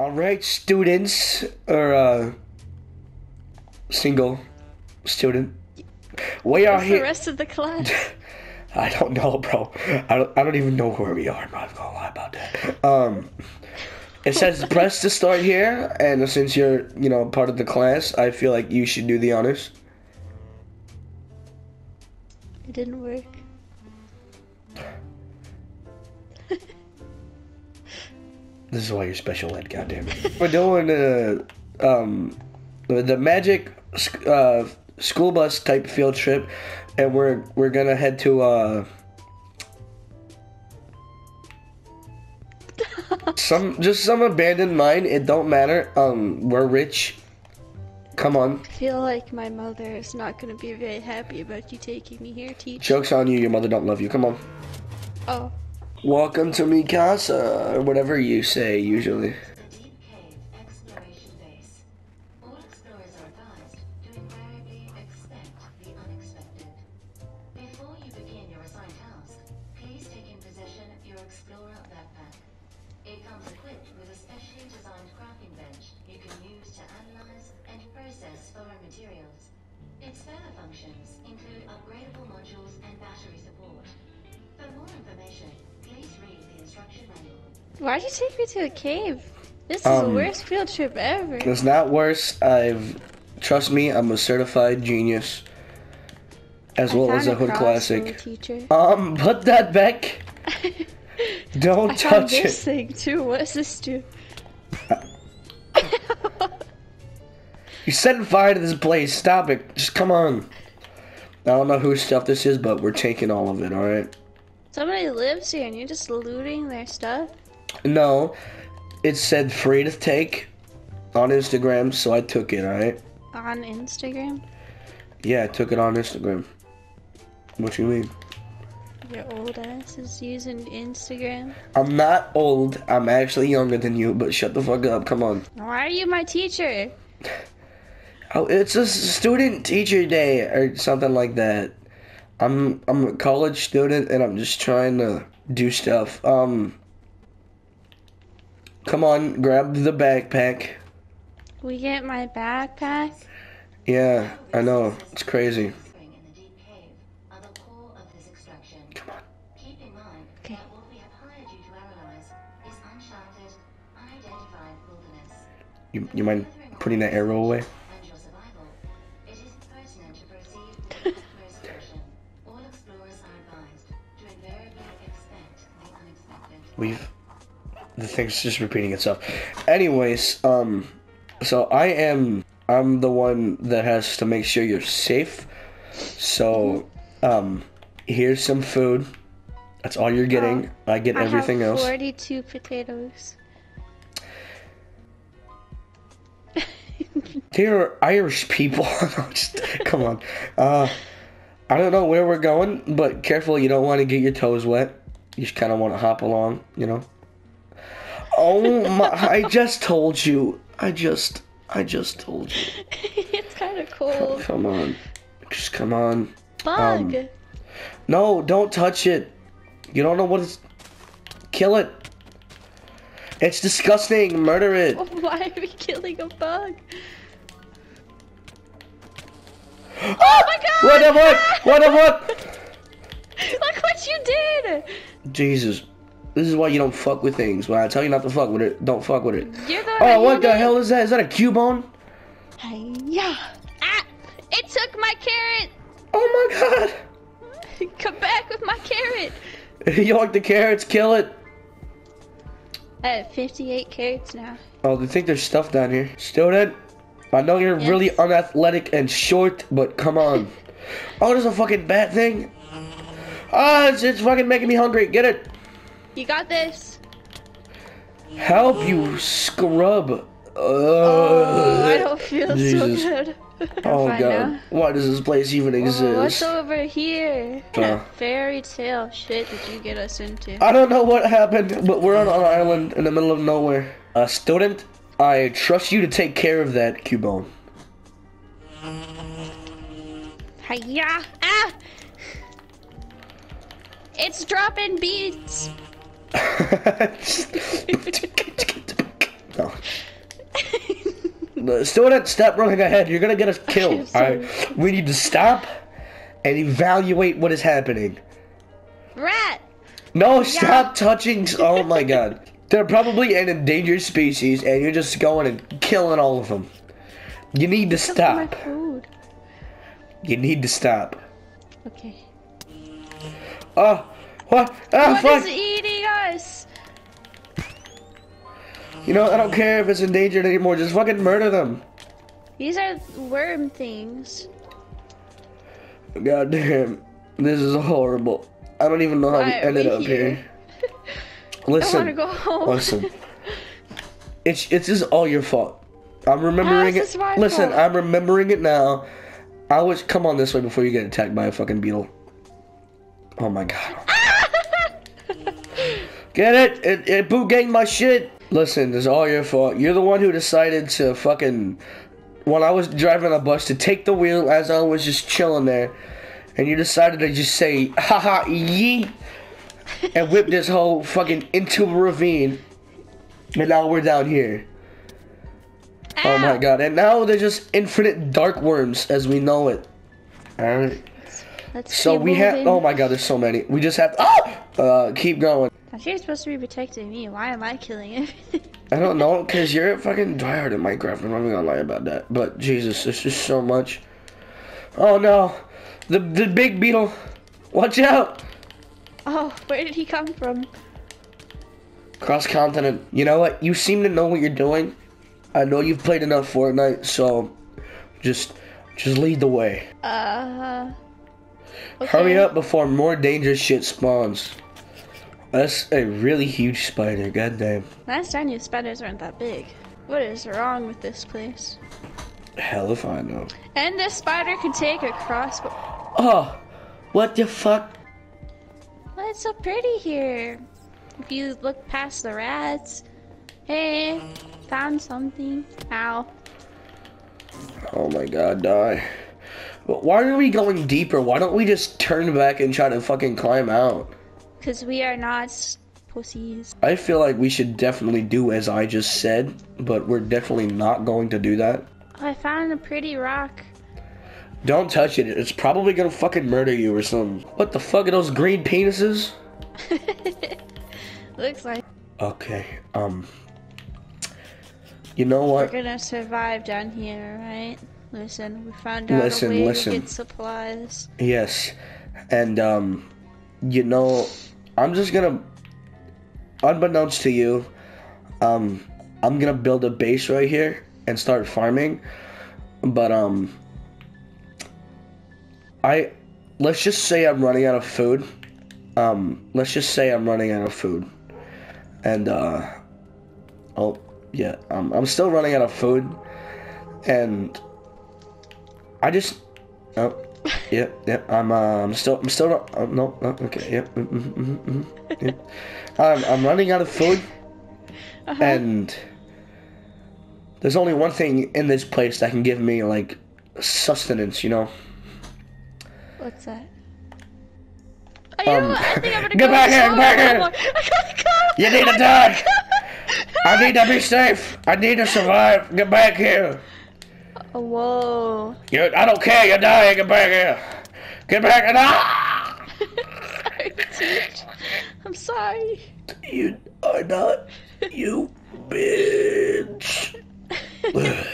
All right, students or uh, single student. We are Where's the rest of the class? I don't know, bro. I don't, I don't even know where we are. I'm not gonna lie about that. Um, it says press to start here, and since you're, you know, part of the class, I feel like you should do the honors. It didn't work. This is why you're special ed, goddammit. We're doing uh, um, the the magic uh, school bus type field trip, and we're we're gonna head to uh, some just some abandoned mine. It don't matter. Um, we're rich. Come on, I feel like my mother is not gonna be very happy about you taking me here, teach. jokes on you. Your mother don't love you. Come on. Oh, Welcome to mi casa, or whatever you say usually. Functions include upgradable modules and battery support. For more information, please read the instruction manual. why'd you take me to a cave? This is the Um, worst field trip ever. It's not worse. I've trust me, I'm a certified genius. As I well as a hood classic. a. Um, put that back. Don't I found touch this it. thing too. What does this do? You're setting fire to this place. Stop it. Just come on. I don't know whose stuff this is, but we're taking all of it, alright? Somebody lives here and you're just looting their stuff. No. It said free to take on Instagram, so I took it, alright? On Instagram? Yeah, I took it on Instagram. What you mean? Your old ass is using Instagram. I'm not old. I'm actually younger than you, but shut the fuck up. Come on. Why are you my teacher? Oh, it's a student teacher day or something like that. I'm I'm a college student and I'm just trying to do stuff. Um Come on, grab the backpack. We get my backpack? Yeah, I know. It's crazy. spring in the deep cave are the core of this extraction. Come on. Keep in mind Okay. that what we have hired you to analyze is uncharted, unidentified wilderness. You you mind putting that arrow away? We've the thing's just repeating itself. Anyways, um so I am I'm the one that has to make sure you're safe. So um here's some food. That's all you're getting. I get I everything have else. 42 potatoes. Dear Irish people, just, come on. Uh, I don't know where we're going, but careful, you don't want to get your toes wet. You just kind of want to hop along, you know. Oh my! I just told you. I just, I just told you. it's kind of cold. Come on, just come on. Bug! um, No, don't touch it. You don't know what it's. Kill it. It's disgusting. Murder it. Why are we killing a bug? Oh my god! What the fuck? What the fuck? Look what you did! Jesus. This is why you don't fuck with things. When I tell you not to fuck with it, don't fuck with it. You're the Oh, what the hell is that? Is that a Cubone? Yeah. Ah! It took my carrot! Oh my god. Come back with my carrot! you like the carrots? Kill it. I have 58 carrots now. Oh, they think there's stuff down here. Student, I know you're Yes. really unathletic and short, but come on. oh, there's a fucking bat thing. Ah, it's, it's fucking making me hungry. Get it. You got this. Help you, scrub. Oh, I don't feel Jesus. so good. oh god. now. Why does this place even Oh, what's over here? Uh. Fairy tale shit did you get us into? I don't know what happened, but we're on an island in the middle of nowhere. Uh, student, I trust you to take care of that Cubone. Hiya! Ah! It's dropping beats. No. The student, stop running ahead. You're gonna get us killed. I'm Alright. We need to stop and evaluate what is happening. Rat! No, stop touching. Oh my god. They're probably an endangered species, and you're just going and killing all of them. You need to stop. You need to stop. Okay. Oh, what? Ah, What fuck. is eating us? You know, I don't care if it's endangered anymore. Just fucking murder them. These are worm things. God damn. This is horrible. I don't even know how we Why ended we up here? here. I want to go home. Listen. It's it's just all your fault. I'm remembering How is this it. Listen, fault? I'm remembering it now. I was come on this way before you get attacked by a fucking beetle. Oh my god. Get it? It it boot my shit. Listen, it's all your fault. You're the one who decided to fucking when I was driving a bus to take the wheel as I was just chilling there, and you decided to just say haha yeet and whip this whole fucking into a ravine. And now we're down here. Oh my god. And now they're just infinite dark worms as we know it. Alright. Let's So we have oh my god, there's so many. We just have oh uh keep going. I think you're supposed to be protecting me. Why am I killing everything? I don't know, cause you're a fucking diehard in Minecraft. I'm not gonna lie about that. But Jesus, there's just so much. Oh no. The the big beetle. Watch out! oh, where did he come from? Cross continent. You know what? You seem to know what you're doing. I know you've played enough Fortnite, so just just lead the way. Uh. Okay. Hurry up before more dangerous shit spawns. That's a really huge spider, goddamn. Last I knew spiders weren't that big. What is wrong with this place? Hell if I know. And this spider could take a crossbow. Oh, what the fuck? Oh, it's so pretty here. If you look past the rats. Hey, found something. Ow. Oh my god, die. But why are we going deeper? Why don't we just turn back and try to fucking climb out? Because we are not pussies. I feel like we should definitely do as I just said, but we're definitely not going to do that. I found a pretty rock. Don't touch it. It's probably gonna fucking murder you or something. What the fuck are those green penises? Looks like Okay, um. You know what? we're gonna survive down here, right? Listen, we found out Listen, a way listen. to get supplies. Yes. And, um, you know, I'm just gonna, unbeknownst to you, um, I'm gonna build a base right here and start farming. But, um, I, let's just say I'm running out of food. Um, let's just say I'm running out of food. And, uh, oh, yeah, um, I'm still running out of food. And I just, oh, Yep, yep. I'm uh, I'm still I'm still not. Uh, no, no. Okay. Yep. mm, mm, mm, mm, mm, yep. I'm I'm running out of food, Uh-huh. and there's only one thing in this place that can give me like sustenance. You know. What's that? Oh, you know what? I think I'm gonna get go back here, get back here. I gotta go. You need to die. I need to be safe. I need to survive. Get back here. Oh, whoa. You. I don't care. You're dying. Get back here. Get back and ah. sorry, Teach. I'm sorry. You are not. You bitch.